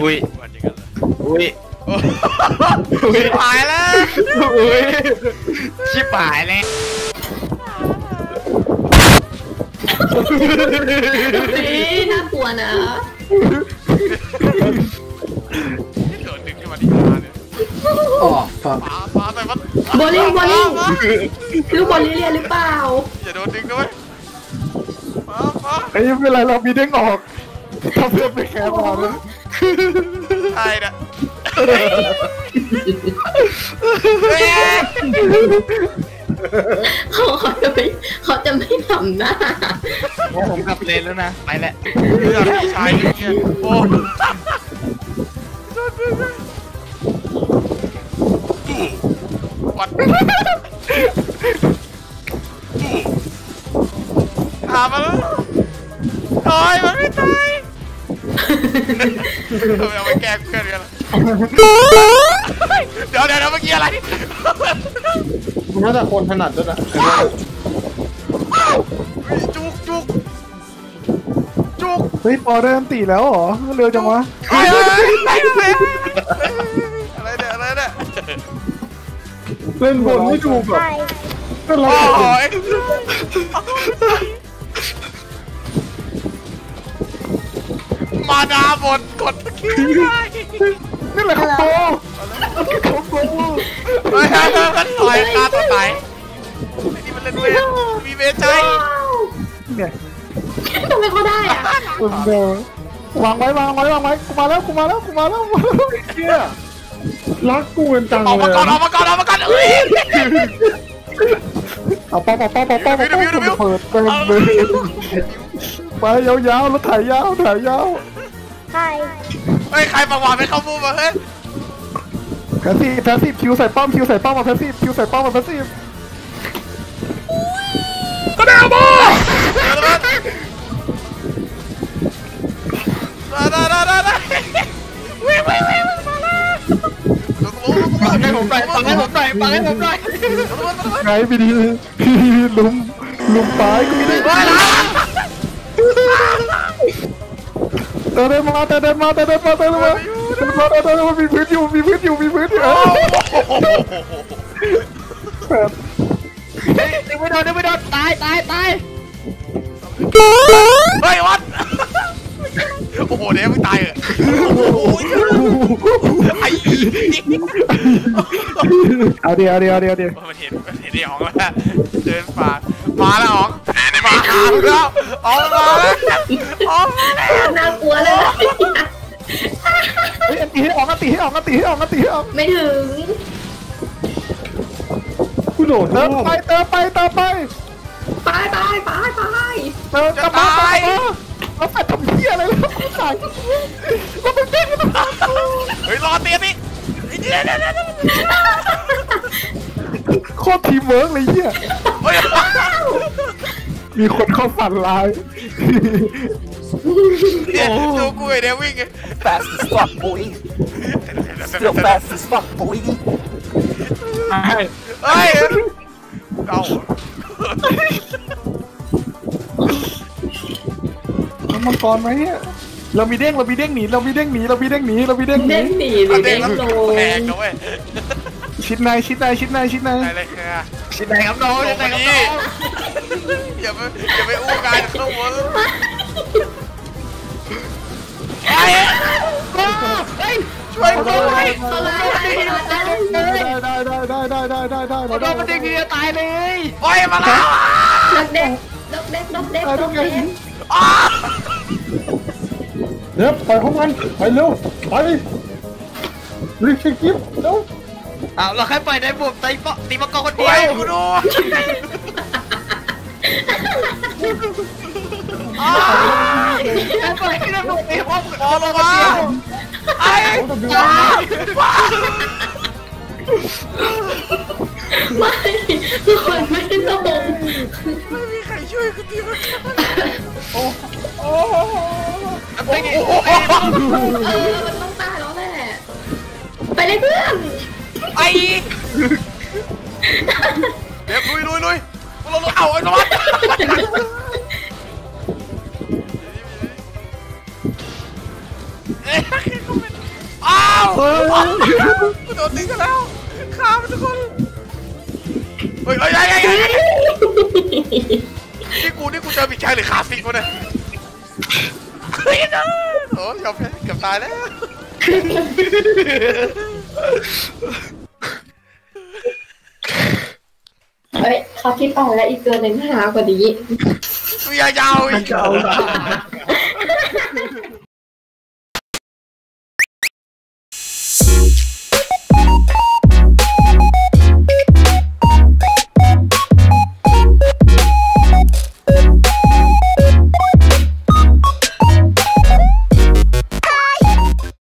อุ้ยวันอย่างนั้นเหรออุ้ยโอ้ชิบหายแล้วอุ้ยชิบหายแล้วเฮ้ยน่ากลัวนะนี่โดนดึงขึ้นมาที่ขาเนี่ยอ๋อฟังปาปาแต่มันโบลิ่งโบลิ่งปาลูกบอลลิเลียนหรือเปล่าอย่าโดนดึงด้วยปาปาไอ้ไม่เป็นไรเรามีเด้งออกถ้าเพื่อนไปแคร์มานะใช่นะ เฮ้ยเขาเขาจะไม่เขาจะไม่ทำหน้าผมกลับเลนแล้วนะ ไปแล้วเรื่องพี่ชายเนี่ยโอ้วัดถามมาแล้วตายมันไม่ตายทำไม เอาไปแกล้งเพื่อนกันล่ะเดี๋ยวเดี๋ยวเดี๋ยวเมื่อกี้อะไรมันน่าจะคนถนัดด้วยนะจุกจุกจุกเฮ้ยปอได้อันตีแล้วเหรอเร็วจังวะเฮ้ยเฮ้ยเฮ้ยเฮ้ยอะไรเนี่ยอะไรเนี่ยเล่นบนไม่ถูกแบบก็เราโอ้าดาบนกดคิวได้นี่แหละครับโตครับโตเฮ้ยมันต่อยฆ่าตัวตายไอ้นี่มันเล่นเวทมีเวทใจเนี่ยทำไมเขาได้อะเดี๋ยววางไว้วางไว้วางไว้กูมาแล้วกูมาแล้วกูมาแล้วเชี่ยรักกูเป็นจังออกเลมาก่อนออกมาก่อนออกมาก่อนเอ้ยเอาป้าป้าป้าป้าป้าป้าเปิดเปิดเปิดไปยาวๆแล้วถ่ายยาวถ่ายยาว เฮ้ยใครประวัติไปเข้ามุมมาเฮ้ยแพสซีฟแพสซีฟคิวใส่ป้อมคิวใส่ป้อมมาแพสซีฟคิวใส่ป้อมมาแพสซีฟก็ได้บอได้ได้ได้ได้วิ่งวิ่งวิ่งมาแล้วปังให้ผมหน่อยปังให้ผมหน่อยปังให้ผมหน่อยไงพี่ดีลุมลุมตายกูไม่ได้ ไปแล้วเดินมาเดินมาเดินมาเดินมาเดินมาเดินมามีพื้นอยู่มีพื้นอยู่มีพื้นอยู่ดึงไม่โดนดึงไม่โดนตายตายตายเฮ้ยวัดโอ้โหเดี๋ยวมึงตายเหรอโอ้ยไอ้เอาเดียวเอาเดียวเอาเดียวเดียวมันเห็นมันเห็นไอ้อ๋องแล้วเดินฝ่ามาแล้วอ๋อง มาหาแล้วอองมาอองมาแล้วน่ากลัวเลยเฮ้ยตีให้ออกอันตีให้ออกอันตีให้ออกอันตีให้ออกไม่ถึงกูโดดเติมไปเติมไปเติมไปไปไปไปไปเติมกลับมาแล้วแฟดทำเพี้ยอะไรแล้วกูตายแล้วมันเด้งมันเฮ้ยรอเตียนี่เดี๋ยเดี๋ยเดี๋ยโคตรทีมเวิร์กเลยเฮียเฮ้ย มีคนเข้าฝันลายดูกูไอ้เดี๋ยววิ่ง Fast as fuck, boy. Still fast as fuck, boy. เฮ้ยเอ้าน้ำมังกรไหมเนี่ยเรามีเด้งเรามีเด้งหนีเรามีเด้งหนีเรามีเด้งหนีเรามีเด้งหนีเด้งหนีหรือเด็เด้กงแล้วลแรงงนะเว้ยชิดในชิดในชิดในชิดในอะไรคือชิดไหนครับน้องลชิงดไหนมาครับนี่น้อง อย่าไปอย่าไปอู้กายเข้าหัวไอ้ช่วยกูด้วยเขาเลยเขาเลยได้ได้ได้ได้ได้ได้ได้โดนมันดึงทีเดียวตายเลยโอ้ยมาแล้วดกเด็กดกเด็กดกเด็กดกเด็กอ้าเดี๋ยวไปห้องมันไปเร็วไปรีบเช็คกิฟต์เร็วอ้าวเราแค่ปล่อยได้บุกตีปะตีมังกรคนเดีโอ้ยยวกูดู อ้าปล่อยให้ได้บุกตีป้อมพองมาไอ้ไม่ทุกคนไม่ลงไม่มีใครช่วยกูทีมันไม่ไงเออมันต้องตายแล้วแหละไปเลยเพื่อนไอ้เดี๋ยวลุยลุยลุย เราเอาไอ้สวัสดิ์เอ๊ะเขาเป็นเฮ้ยกูโดนตีกันแล้วฆ่ามันทุกคนเฮ้ยเฮ้ยเฮ้ยเฮ้ยนี่กูนี่กูเจอผิดชายหรือขาสิกวะเนี่ยเฮ้ยนะโอ้ยเกือบตายแล้ว เขาคิดออกแล้วอีกเกินหนึ่งหากว่านี้อยากเอาอีก เก่า